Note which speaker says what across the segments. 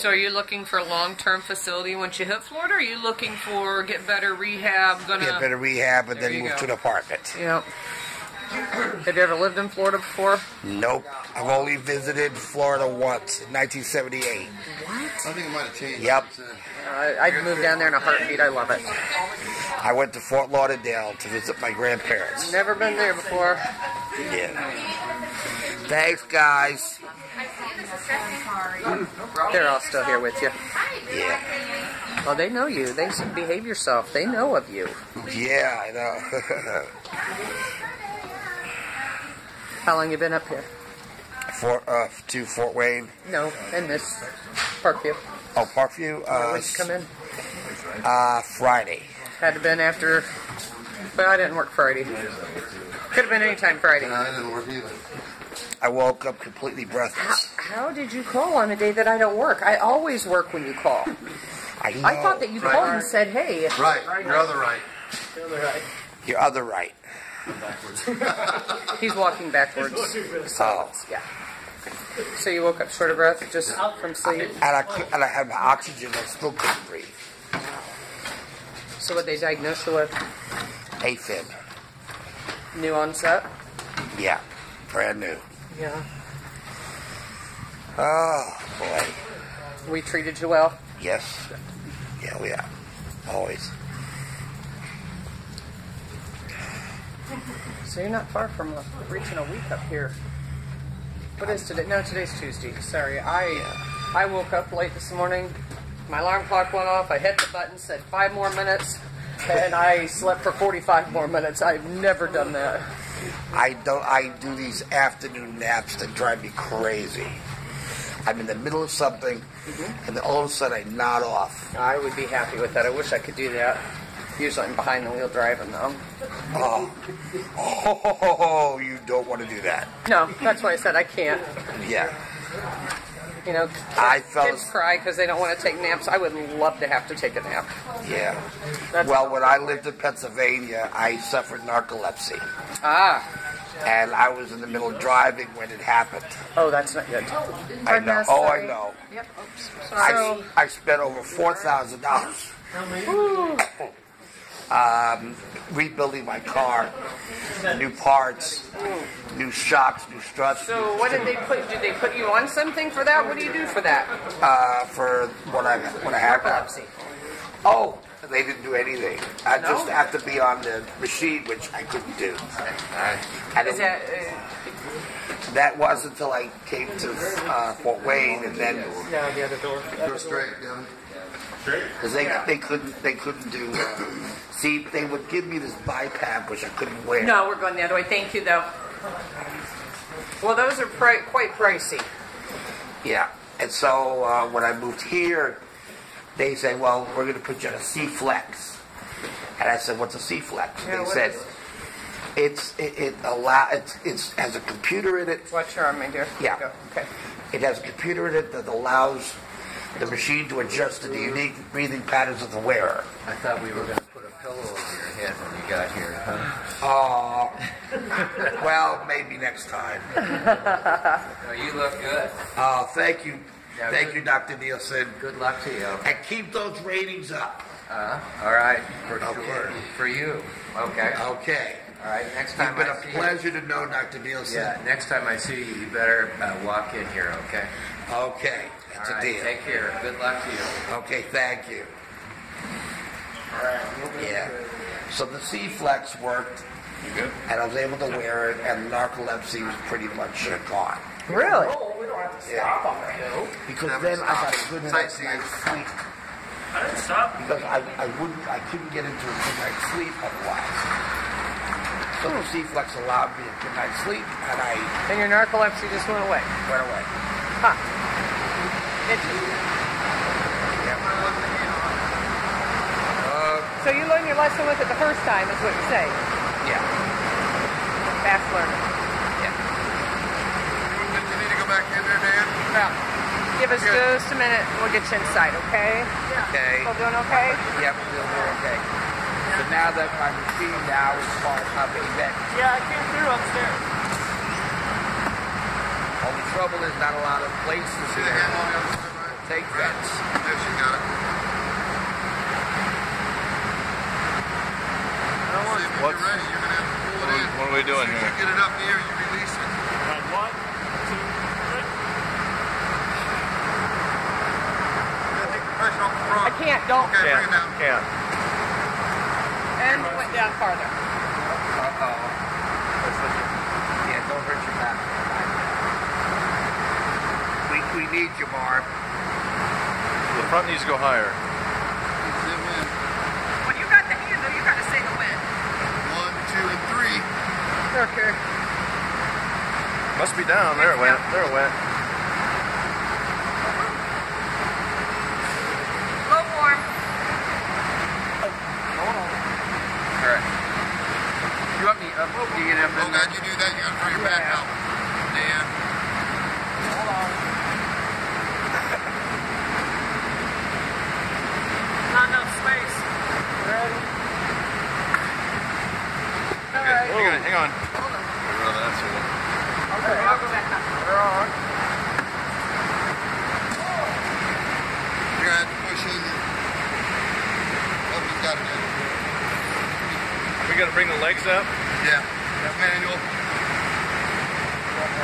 Speaker 1: So are you looking for a long-term facility once you hit Florida? Or are you looking for get better rehab? Gonna
Speaker 2: Get better rehab and
Speaker 1: There
Speaker 2: then move
Speaker 1: go.
Speaker 2: to an apartment.
Speaker 1: Yep. Have you ever lived in Florida before?
Speaker 2: Nope. I've only visited Florida once in 1978.
Speaker 3: I think it might have changed.
Speaker 2: Yep.
Speaker 1: Uh, I'd move down there in a heartbeat. I love it.
Speaker 2: I went to Fort Lauderdale to visit my grandparents.
Speaker 1: Never been there before.
Speaker 2: Yeah. Thanks, guys.
Speaker 1: They're all still here with you.
Speaker 2: Yeah.
Speaker 1: Well, they know you. They said behave yourself. They know of you.
Speaker 2: Yeah, I know.
Speaker 1: How long you been up here?
Speaker 2: Fort, uh, to Fort Wayne.
Speaker 1: No, in this Parkview.
Speaker 2: Oh, Parkview. Uh,
Speaker 1: When'd you come in?
Speaker 2: uh, Friday.
Speaker 1: Had to been after. Well, I didn't work Friday. Could have been any time Friday.
Speaker 3: And I didn't work either.
Speaker 2: I woke up completely breathless.
Speaker 1: How did you call on a day that I don't work? I always work when you call.
Speaker 2: I, know.
Speaker 1: I thought that you
Speaker 3: Right.
Speaker 1: called and said, "Hey."
Speaker 3: Right. right your other right.
Speaker 2: Your other right.
Speaker 1: He's walking backwards.
Speaker 2: Oh.
Speaker 1: Yeah. So you woke up short of breath just from sleep.
Speaker 2: And I, and I had my oxygen. I still couldn't breathe.
Speaker 1: So what they diagnosed you with?
Speaker 2: AFib.
Speaker 1: New onset.
Speaker 2: Yeah. Brand new.
Speaker 1: Yeah.
Speaker 2: Oh, boy.
Speaker 1: We treated you well.
Speaker 2: Yes. Yeah, we are. Always.
Speaker 1: So you're not far from reaching a week up here. What is today? No, today's Tuesday. Sorry, I uh, I woke up late this morning. My alarm clock went off. I hit the button, said five more minutes, and I slept for 45 more minutes. I've never done that.
Speaker 2: I don't. I do these afternoon naps that drive me crazy. I'm in the middle of something, mm-hmm. and then all of a sudden I nod off.
Speaker 1: I would be happy with that. I wish I could do that. Usually I'm behind the wheel driving though.
Speaker 2: Oh, oh, you don't want to do that.
Speaker 1: No, that's why I said I can't.
Speaker 2: Yeah.
Speaker 1: You know,
Speaker 2: I fell
Speaker 1: kids
Speaker 2: as-
Speaker 1: cry because they don't want to take naps. I would love to have to take a nap.
Speaker 2: Yeah.
Speaker 1: That's-
Speaker 2: Well, when I lived in Pennsylvania, I suffered narcolepsy,
Speaker 1: Ah,
Speaker 2: and I was in the middle of driving when it happened.
Speaker 1: oh, that's not good.
Speaker 2: I know. Oh, I know.
Speaker 1: Yep. Oops.
Speaker 2: I,
Speaker 1: So,
Speaker 2: I spent over four thousand dollars um, rebuilding my car, new parts, new shocks, new struts.
Speaker 1: so what did they put? Did they put you on something for that? What do you do for that?
Speaker 2: uh, for what I what I have.
Speaker 1: Narcolepsy.
Speaker 2: Oh, they didn't do anything. I
Speaker 1: No?
Speaker 2: just have to be on the machine, which I couldn't do. And
Speaker 1: Is that? Uh,
Speaker 2: that was until I came to uh, Fort Wayne, and then
Speaker 1: no, the other door.
Speaker 3: Go straight, Devin.
Speaker 2: Because they they couldn't they couldn't do. Uh, see, they would give me this BiPAP, which I couldn't wear.
Speaker 1: No, we're going the other way. Thank you, though. Well, those are pri- quite pricey.
Speaker 2: Yeah. And so uh, when I moved here, they said, well, we're going to put you on a C-Flex. And I said, what's a C-Flex?
Speaker 1: Yeah,
Speaker 2: they said, it's, it, it, allow, it's, it's has a computer in it.
Speaker 1: Watch your arm, my dear.
Speaker 2: Yeah.
Speaker 1: Go. Okay.
Speaker 2: It has a computer in it that allows the machine to adjust to the unique breathing patterns of the wearer.
Speaker 4: I thought we were going to put a pillow over your head when you got here, huh?
Speaker 2: Oh, well, maybe next time.
Speaker 4: No, you look good.
Speaker 2: Oh, thank you.
Speaker 4: Yeah,
Speaker 2: Thank
Speaker 4: good.
Speaker 2: you, Dr. Nielsen.
Speaker 4: Good luck to you.
Speaker 2: And keep those ratings up.
Speaker 4: Uh, all right, for
Speaker 2: Okay.
Speaker 4: sure. For you. Okay.
Speaker 2: Okay.
Speaker 4: All right, next
Speaker 2: It's
Speaker 4: time
Speaker 2: been
Speaker 4: I
Speaker 2: a
Speaker 4: see
Speaker 2: pleasure to know Dr. Nielsen.
Speaker 4: Yeah, next time I see you, you better uh, walk in here, okay?
Speaker 2: Okay, that's
Speaker 4: All
Speaker 2: a
Speaker 4: right,
Speaker 2: deal.
Speaker 4: take care. Good luck to you.
Speaker 2: Okay, thank you. All right. Yeah. So the C Flex worked, and I was able to wear it, and narcolepsy was pretty much uh, gone.
Speaker 1: Really?
Speaker 2: Oh, we don't have to stop Yeah. Because then I got a good night's night's sleep.
Speaker 5: I didn't stop.
Speaker 2: Because I, I wouldn't, I couldn't get into a good night's sleep otherwise. So the C Flex allowed me a good night's sleep, and I
Speaker 1: And your narcolepsy just went away.
Speaker 2: went away.
Speaker 1: Huh. Interesting.
Speaker 2: Uh,
Speaker 1: So you learned your lesson with it the first time, is what you say.
Speaker 2: yeah.
Speaker 1: Fast learner. Yeah.
Speaker 3: Did you need to go back in there, Dan?
Speaker 1: Well, give us just a minute and we'll get you inside, okay?
Speaker 2: Okay.
Speaker 1: Still doing okay?
Speaker 2: Yep, we'll do okay. So now that my machine now is part of a vet.
Speaker 5: Yeah, I came through upstairs.
Speaker 2: Only trouble is not a lot of places
Speaker 3: See the
Speaker 2: there.
Speaker 3: hand on the other side, Ryan?
Speaker 2: Take fence.
Speaker 3: Yes, you got it. See, you're ready, you're gonna have to pull it in.
Speaker 6: What are we doing
Speaker 3: As soon as
Speaker 6: here?
Speaker 3: you get it up here, you release it.
Speaker 5: Like one, two, three.
Speaker 3: Take the pressure off the front.
Speaker 1: I can't. Don't.
Speaker 3: Okay, bring it down.
Speaker 6: Can't.
Speaker 1: And went down farther.
Speaker 2: Uh-oh. Yeah, don't hurt your back. We, we need you, Marv.
Speaker 6: The front needs to go higher.
Speaker 1: When you got the handle, you got to say the wind.
Speaker 3: One, two, and three.
Speaker 1: Okay.
Speaker 6: Must be down. There it went. There it went.
Speaker 1: Low form.
Speaker 2: Alright. You want me up? Oh, you get up
Speaker 3: Oh, God, you do that, you gotta throw your back
Speaker 1: Yeah.
Speaker 3: out. Dan.
Speaker 1: Hold on. Not enough space. Ready? All right.
Speaker 6: Hang on.
Speaker 1: Hold on.
Speaker 6: Oh, that's it.
Speaker 1: Okay, I'll go back up.
Speaker 3: We're on. You're gonna have to push in your. Got it in.
Speaker 6: We got to bring the legs up.
Speaker 3: Yeah. That's manual.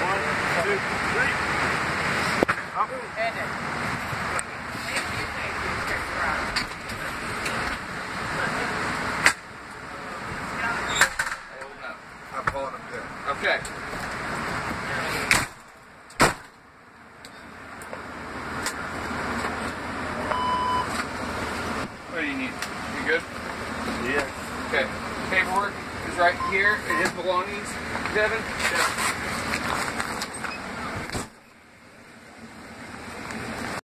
Speaker 5: One, two, three.
Speaker 1: End it. Thank you, thank you. Check your eyes.
Speaker 3: I'm pulling him down.
Speaker 2: Okay. What do you need? You good?
Speaker 6: Yeah.
Speaker 2: Okay. Paperwork is right here. and his belongings. Devin?